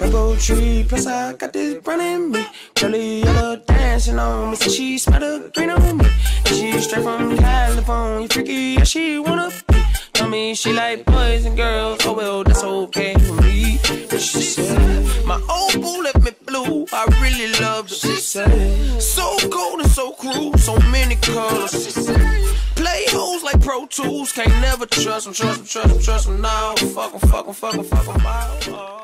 Purple tree, plus I got this brown in me. Curly yellow dancing on me, so she smell the green on me. And she straight from California, freaky, yeah, she wanna be. Tell me she like boys and girls, oh well, that's okay for me. And she said, my old boo left me blue, I really love her. She said, so cold and so cruel, so many colors. She said, play hoes like Pro Tools, can't never trust them, trust them, trust them, trust them, now. Fuck them, fuck them, fuck them, fuck them,